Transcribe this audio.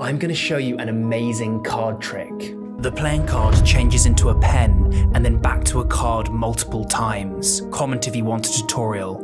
I'm going to show you an amazing card trick. The playing card changes into a pen and then back to a card multiple times. Comment if you want a tutorial.